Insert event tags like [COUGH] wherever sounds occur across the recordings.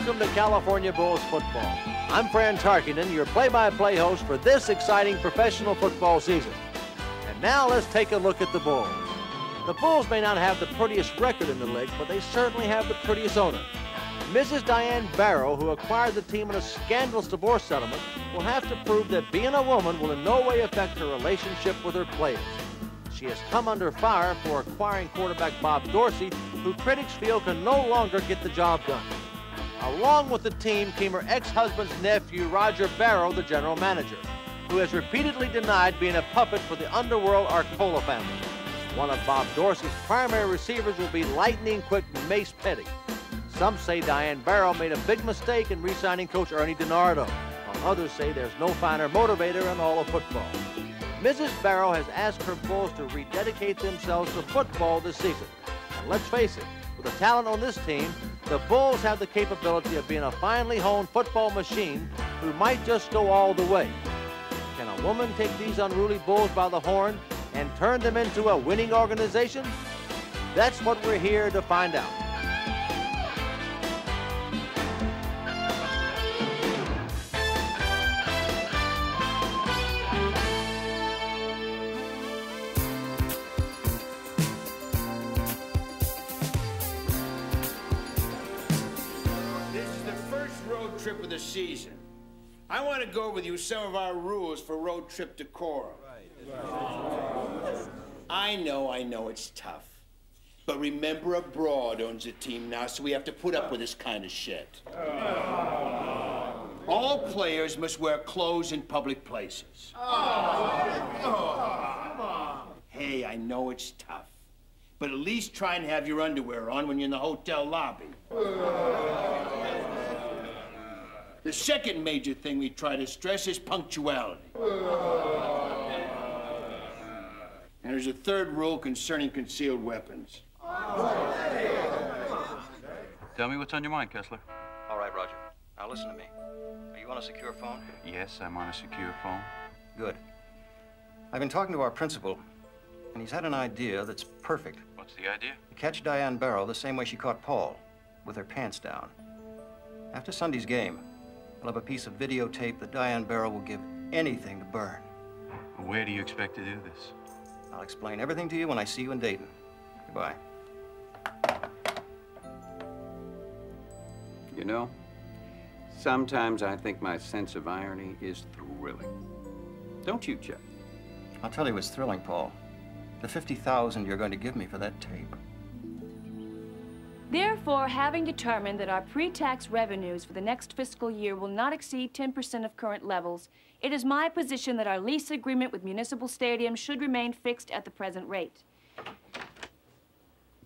welcome to California Bulls football. I'm Fran Tarkenton, your play-by-play host for this exciting professional football season. And now let's take a look at the Bulls. The Bulls may not have the prettiest record in the league, but they certainly have the prettiest owner. Mrs. Diane Barrow, who acquired the team in a scandalous divorce settlement, will have to prove that being a woman will in no way affect her relationship with her players. She has come under fire for acquiring quarterback Bob Dorsey, who critics feel can no longer get the job done. Along with the team came her ex-husband's nephew, Roger Barrow, the general manager, who has repeatedly denied being a puppet for the underworld Arcola family. One of Bob Dorsey's primary receivers will be lightning-quick Mace Petty. Some say Diane Barrow made a big mistake in re-signing coach Ernie DiNardo, while others say there's no finer motivator in all of football. Mrs. Barrow has asked her Bulls to rededicate themselves to football this season. And let's face it, with the talent on this team, the Bulls have the capability of being a finely honed football machine who might just go all the way. Can a woman take these unruly Bulls by the horn and turn them into a winning organization? That's what we're here to find out. Trip of the season. I want to go with you some of our rules for road trip decorum. Right. right. I know, I know it's tough. But remember, a broad owns the team now, so we have to put up with this kind of shit. All players must wear clothes in public places. Hey, I know it's tough. But at least try and have your underwear on when you're in the hotel lobby. The second major thing we try to stress is punctuality. And there's a third rule concerning concealed weapons. Tell me what's on your mind, Kessler. All right, Roger. Now listen to me. Are you on a secure phone? Yes, I'm on a secure phone. Good. I've been talking to our principal, and he's had an idea that's perfect. What's the idea? To catch Diane Barrow the same way she caught Paul, with her pants down. After Sunday's game, I'll have a piece of videotape that Diane Barrow will give anything to burn. Where do you expect to do this? I'll explain everything to you when I see you in Dayton. Goodbye. You know, sometimes I think my sense of irony is thrilling. Don't you, Jeff? I'll tell you what's thrilling, Paul. The 50000 you're going to give me for that tape. Therefore, having determined that our pre-tax revenues for the next fiscal year will not exceed 10% of current levels, it is my position that our lease agreement with Municipal Stadium should remain fixed at the present rate.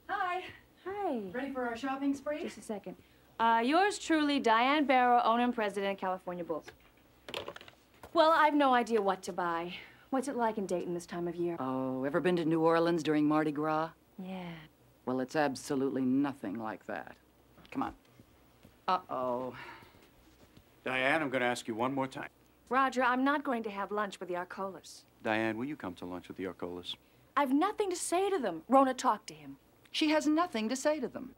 Hi. Hi. Ready for our shopping spree? Just a second. Uh, yours truly, Diane Barrow, owner and president of California Bulls. Well, I've no idea what to buy. What's it like in Dayton this time of year? Oh, ever been to New Orleans during Mardi Gras? Yeah. Well, it's absolutely nothing like that. Come on. Uh-oh. Diane, I'm going to ask you one more time. Roger, I'm not going to have lunch with the Arcolas. Diane, will you come to lunch with the Arcolas? I've nothing to say to them. Rona talked to him. She has nothing to say to them.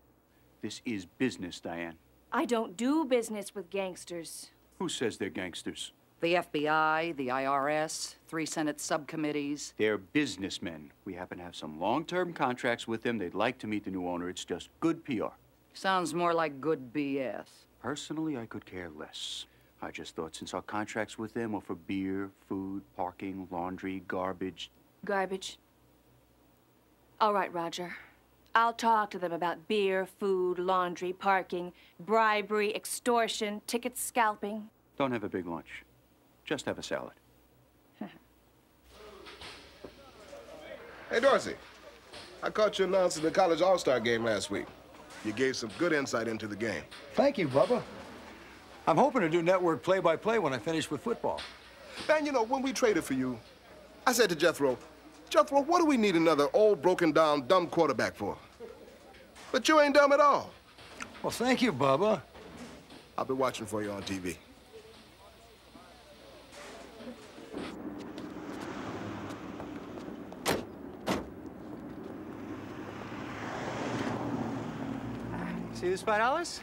This is business, Diane. I don't do business with gangsters. Who says they're gangsters? The FBI, the IRS, three Senate subcommittees. They're businessmen. We happen to have some long-term contracts with them. They'd like to meet the new owner. It's just good PR. Sounds more like good BS. Personally, I could care less. I just thought since our contracts with them are for beer, food, parking, laundry, garbage. Garbage? All right, Roger. I'll talk to them about beer, food, laundry, parking, bribery, extortion, ticket scalping. Don't have a big lunch. Just have a salad. [LAUGHS] hey, Dorsey. I caught you announcing the college all-star game last week. You gave some good insight into the game. Thank you, Bubba. I'm hoping to do network play-by-play -play when I finish with football. Man, you know, when we traded for you, I said to Jethro, Jethro, what do we need another old, broken-down, dumb quarterback for? But you ain't dumb at all. Well, thank you, Bubba. I'll be watching for you on TV. See this five dollars?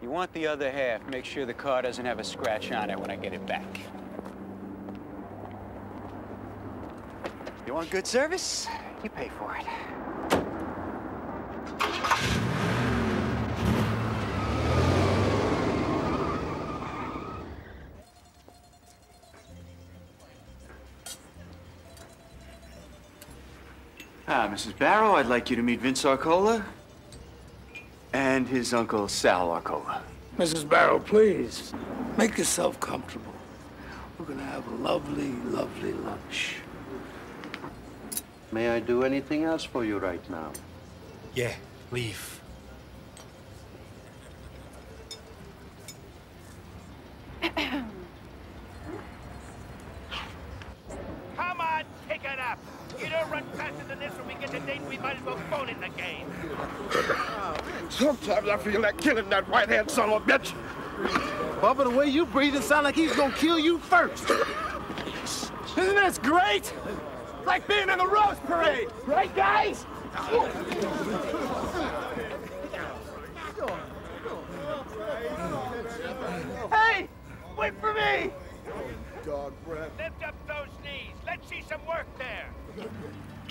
You want the other half. Make sure the car doesn't have a scratch on it when I get it back. You want good service? You pay for it. Ah, Mrs. Barrow, I'd like you to meet Vince Arcola and his uncle Sal Arcola. Mrs. Barrow, please, make yourself comfortable. We're gonna have a lovely, lovely lunch. May I do anything else for you right now? Yeah, leave. Come on, pick it up. You don't run faster than this when we get to Dayton, we might as well phone in the game. Sometimes I feel like killing that white-haired son of a bitch. Bubba, the way you breathe, it sound like he's gonna kill you first. Isn't this great? Like being in the Rose Parade, right, guys? Hey, wait for me. God, Brad. Lift up those knees. Let's see some work there.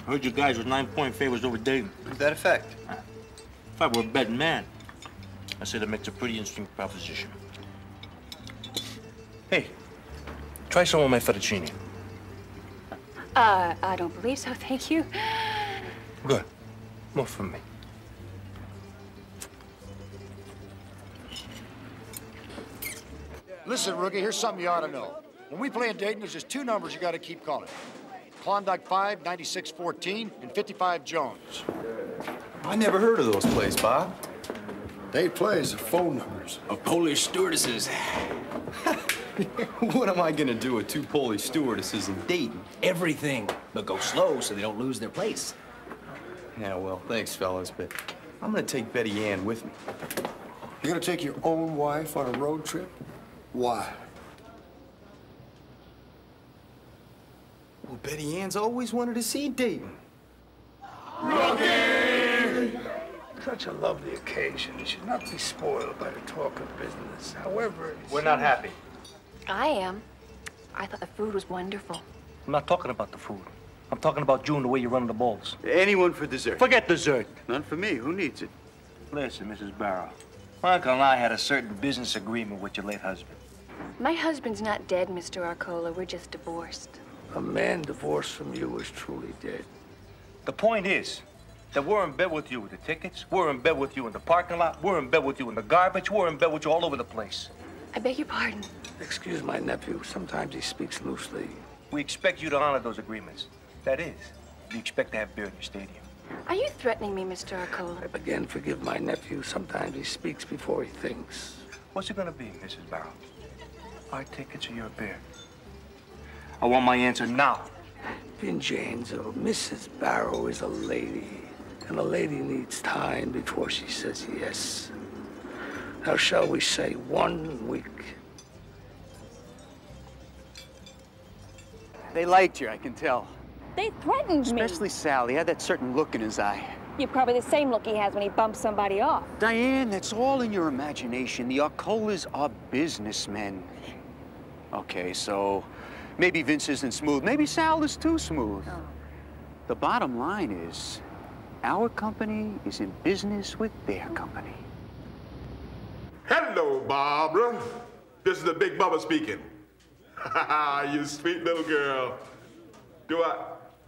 I heard you guys were nine-point favors over Dayton. To that effect. If I were a betting man, I say that makes a pretty interesting proposition. Hey, try some of my fettuccine. Uh, I don't believe so, thank you. Good. More from me. Listen, rookie, here's something you ought to know. When we play in Dayton, there's just two numbers you got to keep calling. Klondike 5, 9614, and 55 Jones. I never heard of those plays, Bob. They plays are phone numbers. Of Polish stewardesses. [LAUGHS] what am I gonna do with two Polish stewardesses in Dayton? Everything, but go slow so they don't lose their place. Yeah, well, thanks, fellas, but I'm gonna take Betty Ann with me. You're gonna take your own wife on a road trip? Why? Well, Betty Ann's always wanted to see Dayton. Such a lovely occasion. It should not be spoiled by the talk of business. However, it's- We're not happy. I am. I thought the food was wonderful. I'm not talking about the food. I'm talking about you and the way you're running the balls. Anyone for dessert? Forget dessert. None for me. Who needs it? Listen, Mrs. Barrow. My uncle and I had a certain business agreement with your late husband. My husband's not dead, Mr. Arcola. We're just divorced. a man divorced from you is truly dead. The point is that we're in bed with you with the tickets, we're in bed with you in the parking lot, we're in bed with you in the garbage, we're in bed with you all over the place. I beg your pardon. Excuse my nephew. Sometimes he speaks loosely. We expect you to honor those agreements. That is, we expect to have beer in your stadium. Are you threatening me, Mr. Arcola? Again, forgive my nephew. Sometimes he speaks before he thinks. What's it gonna be, Mrs. Barrow? Our tickets or your beer? I want my answer now. Vincenzo, oh, Mrs. Barrow is a lady, and a lady needs time before she says yes. How shall we say one week? They liked you, I can tell. They threatened me. Especially Sal. He had that certain look in his eye. You're probably the same look he has when he bumps somebody off. Diane, that's all in your imagination. The Arcolas are businessmen. Okay, so maybe Vince isn't smooth. Maybe Sal is too smooth. Oh. The bottom line is, our company is in business with their company. Hello, Barbara. This is the Big Bubba speaking. [LAUGHS] you sweet little girl. Do I,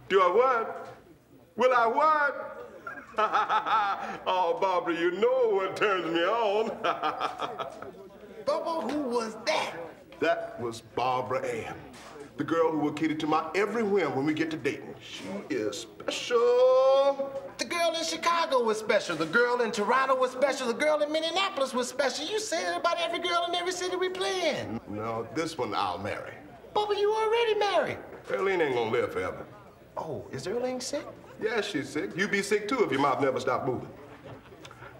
do I what? Will I what? [LAUGHS] oh, Barbara, you know what turns me on. [LAUGHS] Bubba, who was that? That was Barbara Ann. The girl who will cater to my every whim when we get to Dayton. She is special. The girl in Chicago was special. The girl in Toronto was special. The girl in Minneapolis was special. You say that about every girl in every city we play in. No, this one I'll marry. Bubba, you already married. Earlene ain't gonna live forever. Oh, is Earlene sick? Yeah, she's sick. You be sick too if your mouth never stop moving.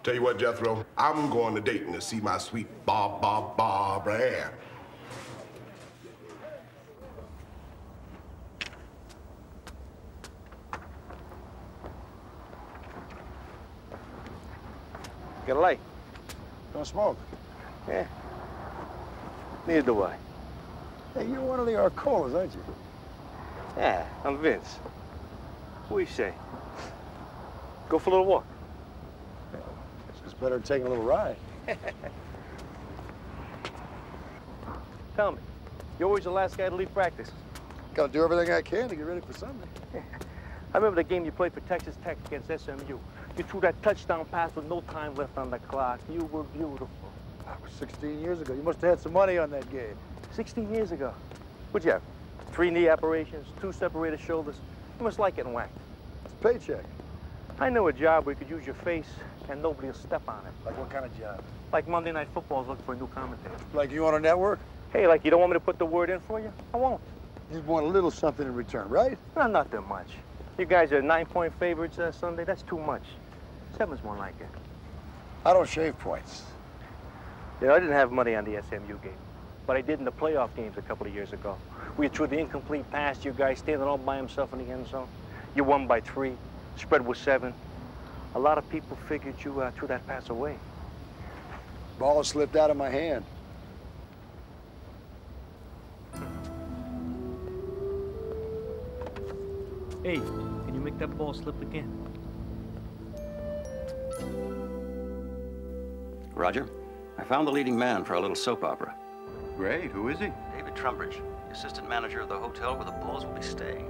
Tell you what, Jethro, I'm going to Dayton to see my sweet Bob Bob Barbara Ann. Get a light. Don't smoke. Yeah. Neither do I. Hey, you're one of the Arcolas, aren't you? Yeah, I'm Vince. What do you say? Go for a little walk. It's better than taking a little ride. [LAUGHS] Tell me, you're always the last guy to leave practice. Gotta do everything I can to get ready for Sunday. [LAUGHS] I remember the game you played for Texas Tech against SMU. You threw that touchdown pass with no time left on the clock. You were beautiful. That was 16 years ago. You must have had some money on that game. 16 years ago. What'd you have? Three knee operations, two separated shoulders. You must like getting whacked. It's a paycheck. I know a job where you could use your face and nobody will step on it. Like what kind of job? Like Monday Night Football's looking for a new commentator. Like you on a network? Hey, like you don't want me to put the word in for you? I won't. You want a little something in return, right? Not that much. You guys are nine-point favorites uh, Sunday. That's too much. Seven's more like it. I don't shave points. You know, I didn't have money on the SMU game, but I did in the playoff games a couple of years ago. We threw the incomplete pass, you guys standing all by himself in the end zone. You won by three. Spread was seven. A lot of people figured you uh, threw that pass away. Ball slipped out of my hand. Hey, can you make that ball slip again? Roger, I found the leading man for our little soap opera. Great. Who is he? David Trumbridge, the assistant manager of the hotel where the Bulls will be staying.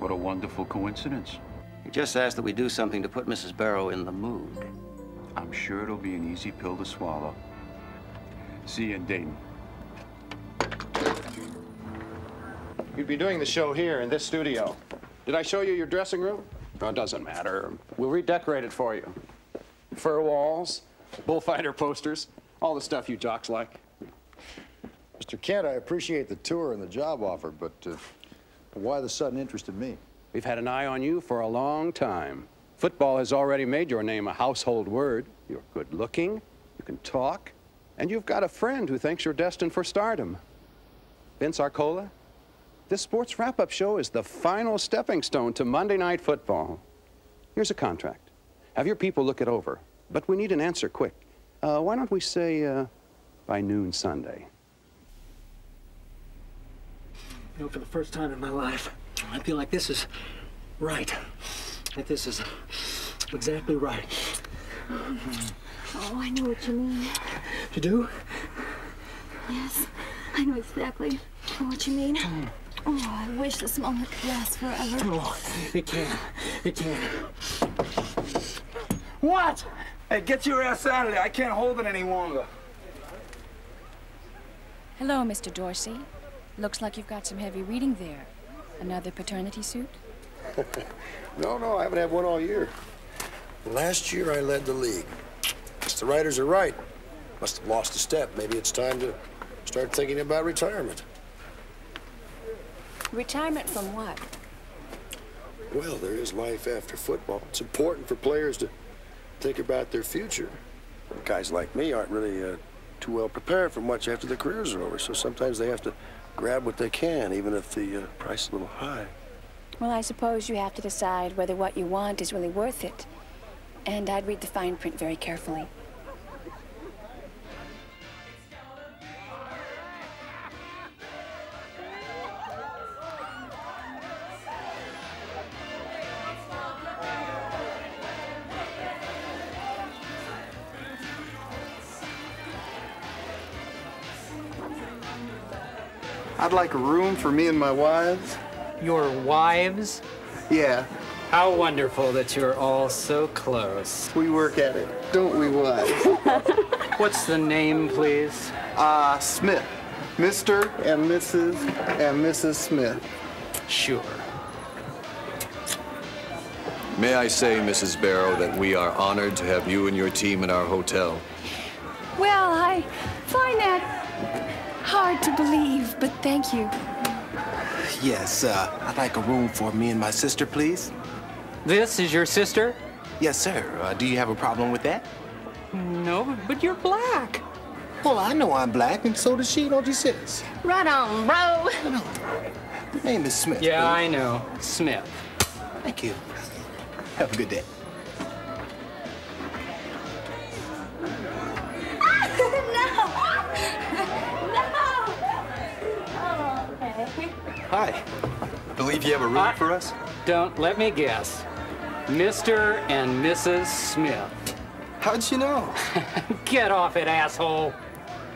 What a wonderful coincidence. He just asked that we do something to put Mrs. Barrow in the mood. I'm sure it'll be an easy pill to swallow. See you in Dayton. You'd be doing the show here in this studio. Did I show you your dressing room? No, it doesn't matter. We'll redecorate it for you. Fur walls, bullfighter posters, all the stuff you jocks like. Mr. Kent, I appreciate the tour and the job offer, but uh, why the sudden interest in me? We've had an eye on you for a long time. Football has already made your name a household word. You're good looking, you can talk, and you've got a friend who thinks you're destined for stardom. Vince Arcola, this sports wrap-up show is the final stepping stone to Monday Night Football. Here's a contract. Have your people look it over, but we need an answer quick. Uh, why don't we say uh, by noon Sunday? You know, for the first time in my life, I feel like this is right. That this is exactly right. Oh, I know what you mean. You do? Yes, I know exactly what you mean. Oh, I wish this moment could last forever. Oh, it can. It can. What? Hey, get your ass out of there. I can't hold it any longer. Hello, Mr. Dorsey. Looks like you've got some heavy reading there. Another paternity suit? [LAUGHS] no, no, I haven't had one all year. Last year I led the league. Guess the writers are right. Must have lost a step. Maybe it's time to start thinking about retirement. Retirement from what? Well, there is life after football. It's important for players to think about their future. Guys like me aren't really uh, too well prepared for much after their careers are over, so sometimes they have to grab what they can, even if the uh, price is a little high. Well, I suppose you have to decide whether what you want is really worth it. And I'd read the fine print very carefully. I'd like a room for me and my wives. Your wives? Yeah. How wonderful that you're all so close. We work at it, don't we, wives? [LAUGHS] What's the name, please? Uh, Smith. Mr. and Mrs. and Mrs. Smith. Sure. May I say, Mrs. Barrow, that we are honored to have you and your team in our hotel. Well, I find that hard to believe, but thank you. Yes, uh, I'd like a room for me and my sister, please. This is your sister? Yes, sir. Uh, do you have a problem with that? No, but you're black. Well, I know I'm black, and so does she, don't you, sis? Right on, bro. The name is Smith. Yeah, please. I know. Smith. Thank you. Have a good day. Hi. Believe you have a room for us? Don't let me guess. Mr. and Mrs. Smith. How'd you know? [LAUGHS] Get off it, asshole.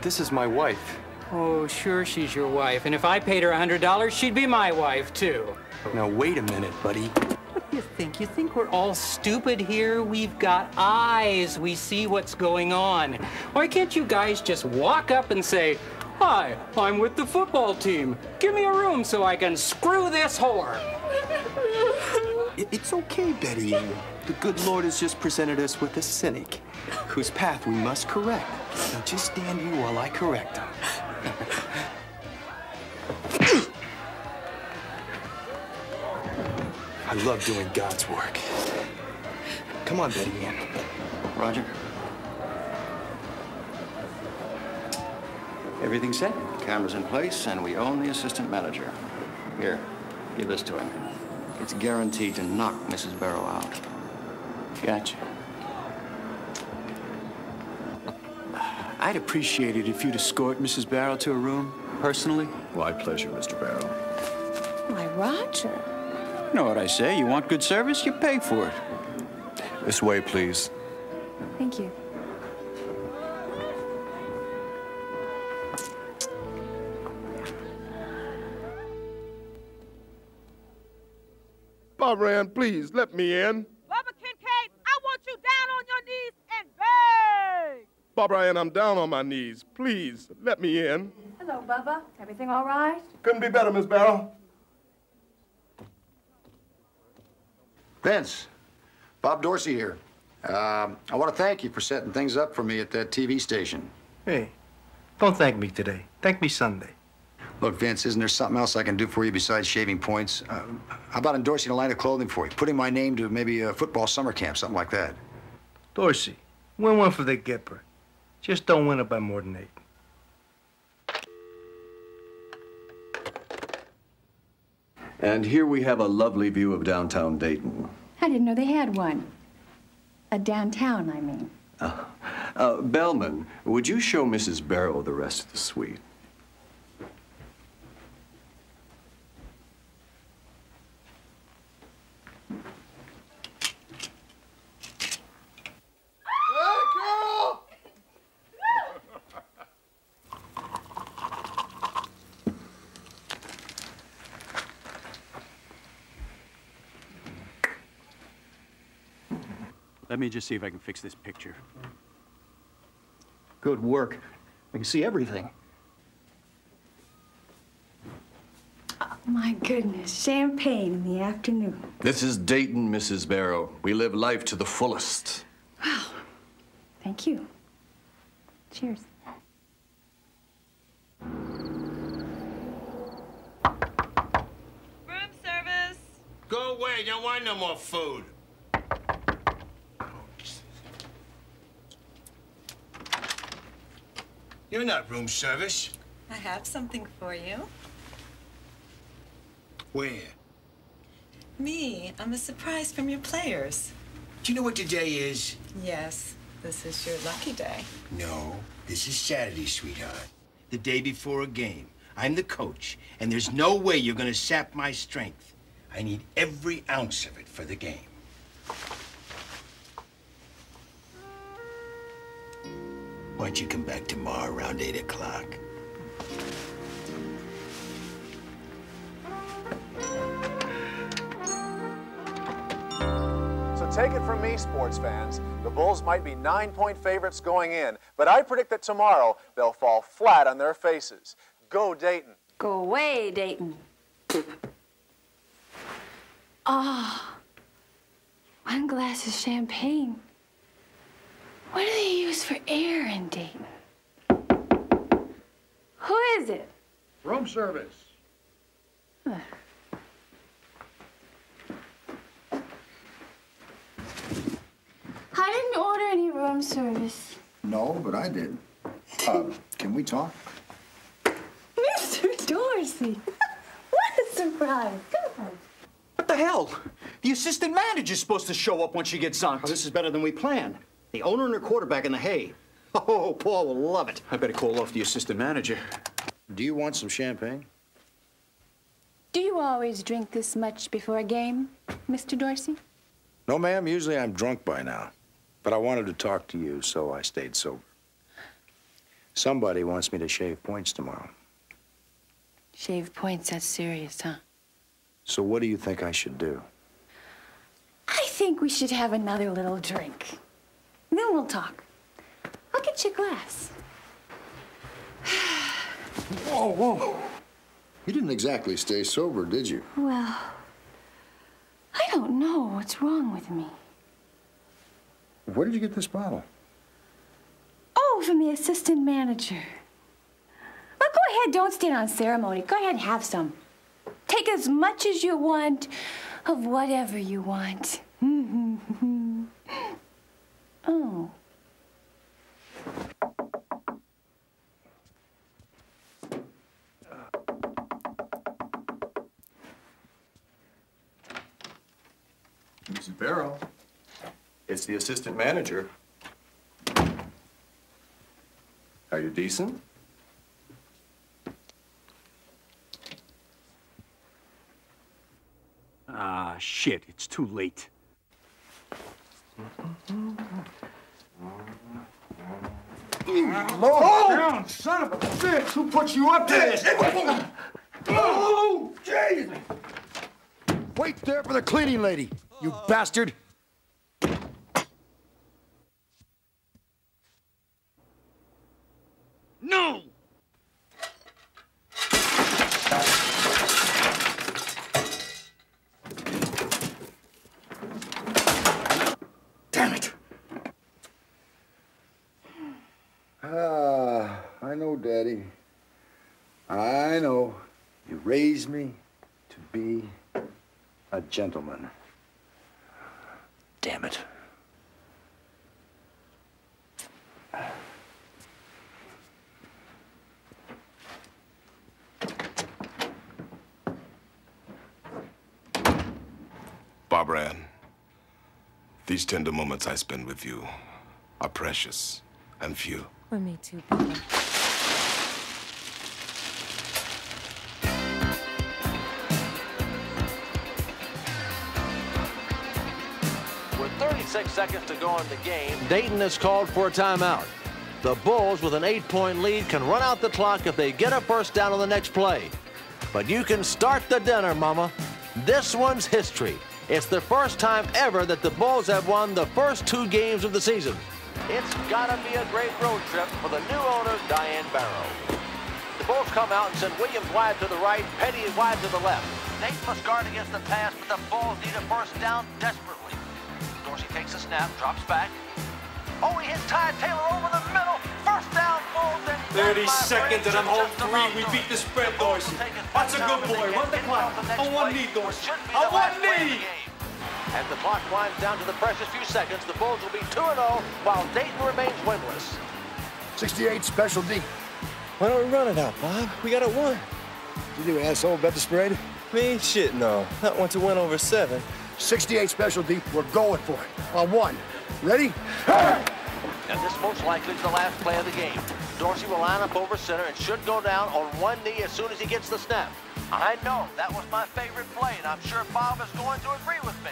This is my wife. Oh, sure she's your wife. And if I paid her a $100, she'd be my wife, too. Now, wait a minute, buddy. What do you think? You think we're all stupid here? We've got eyes. We see what's going on. Why can't you guys just walk up and say, Hi, I'm with the football team. Give me a room so I can screw this whore. It- It's okay, Betty The good Lord has just presented us with a cynic whose path we must correct. Now just stand here while I correct him. I love doing God's work. Come on, Betty Ann. Roger. Everything set? Cameras in place, and we own the assistant manager. Here, give this to him. It's guaranteed to knock Mrs. Barrow out. Gotcha. I'd appreciate it if you'd escort Mrs. Barrow to her room, personally. My pleasure, Mr. Barrow. Why, Roger. You know what I say. You want good service, you pay for it. This way, please. Thank you. Barbara Ann, please, let me in. Bubba Kincaid, I want you down on your knees and beg. Barbara Ann, I'm down on my knees. Please, let me in. Hello, Bubba. Everything all right? Couldn't be better, Miss Barrow. Vince, Bob Dorsey here. Um, I want to thank you for setting things up for me at that TV station. Hey, don't thank me today. Thank me Sunday. Look, Vince, isn't there something else I can do for you besides shaving points? Uh, how about endorsing a line of clothing for you? Putting my name to maybe a football summer camp, something like that. Dorsey, win one for the Gipper. Just don't win it by more than eight. And here we have a lovely view of downtown Dayton. I didn't know they had one. A downtown, I mean. Uh, Bellman, would you show Mrs. Barrow the rest of the suite? Let me just see if I can fix this picture. Good work. I can see everything. Oh, My goodness, champagne in the afternoon. This is Dayton, Mrs. Barrow. We live life to the fullest. Well, thank you. Cheers. Room service. Go away. Don't want no more food. You're not room service. I have something for you. Where? Me, I'm a surprise from your players. Do you know what today is? Yes, this is your lucky day. No, this is Saturday, sweetheart. The day before a game. I'm the coach, and there's no way you're gonna sap my strength. I need every ounce of it for the game. Why don't you come back tomorrow around 8 o'clock? So take it from me, sports fans. The Bulls might be nine point favorites going in, but I predict that tomorrow they'll fall flat on their faces. Go, Dayton. Go away, Dayton. Ah, one glass of champagne. What do they use for air in Dayton? Who is it? Room service. I didn't order any room service. No, but I did. Uh, can we talk? Mr. Dorsey. what a surprise. Come on. What the hell? The assistant manager's supposed to show up when she gets zonked. this is better than we planned. The owner and her quarterback in the hay. [LAUGHS] Oh, Paul will love it. I better call off the assistant manager. Do you want some champagne? Do you always drink this much before a game, Mr. Dorsey? No, ma'am. Usually I'm drunk by now. But I wanted to talk to you, so I stayed sober. Somebody wants me to shave points tomorrow. Shave points, that's serious, huh? So what do you think I should do? I think we should have another little drink. Then we'll talk. I'll get you a glass. Whoa, whoa. You didn't exactly stay sober, did you? Well, I don't know what's wrong with me. Where did you get this bottle? Oh, from the assistant manager. Well, go ahead, don't stand on ceremony. Go ahead and have some. Take as much as you want of whatever you want. oh. It's the assistant manager. Are you decent? Ah, shit, it's too late. Oh, down, son of a bitch! Who put you up to this? Oh, jeez! Wait there for the cleaning lady, you bastard! No! Damn it! Ah, I know, Daddy. I know. You raised me to be a gentleman. Damn it. Barbara Ann, these tender moments I spend with you are precious and few. For me too, Papa. With 36 seconds to go in the game, Dayton has called for a timeout. The Bulls, with an eight-point lead, can run out the clock if they get a first down on the next play. But you can start the dinner, Mama. This one's history. It's the first time ever that the Bulls have won the first two games of the season. It's gotta be a great road trip for the new owner, Diane Barrow. The Bulls come out and send Williams wide to the right, Petty wide to the left. Nate must guard against the pass, but the Bulls need a first down desperately. Dorsey takes a snap, drops back. Oh, he hits Ty Taylor over the middle. First down, Bulls, and 30 seconds and I'm home three. We beat the spread, Dorsey. That's a good boy. Run the clock. On one knee, Dorsey. On one knee. As the clock winds down to the precious few seconds, the Bulls will be 2-0 while Dayton remains winless. 68 Special D. Why don't we run it out, Bob? We got it won. You do, asshole, bet the spread? Me? Shit, no. Not once it went over seven. 68 Special D. We're going for it. On one. Ready? And this most likely is the last play of the game. Dorsey will line up over center and should go down on one knee as soon as he gets the snap. I know, that was my favorite play, and I'm sure Bob is going to agree with me.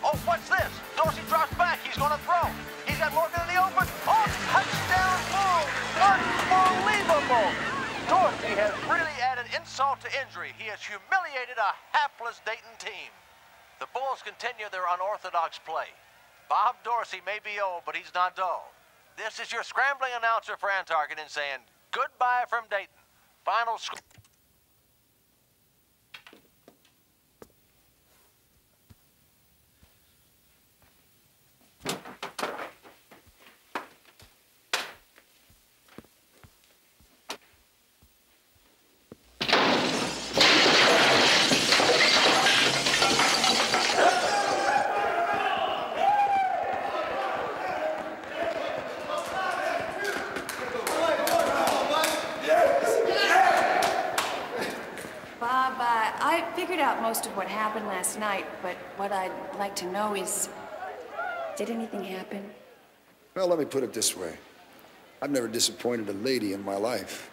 Oh, what's this? Dorsey drops back. He's going to throw. He's got Morgan in the open. Oh, touchdown Bulls! Unbelievable! Dorsey has really added insult to injury. He has humiliated a hapless Dayton team. The Bulls continue their unorthodox play. Bob Dorsey may be old, but he's not dull. This is your scrambling announcer for Antarctica saying goodbye from Dayton. Final score. Bob, uh, I figured out most of what happened last night, but what I'd like to know is did anything happen? Well, let me put it this way. I've never disappointed a lady in my life.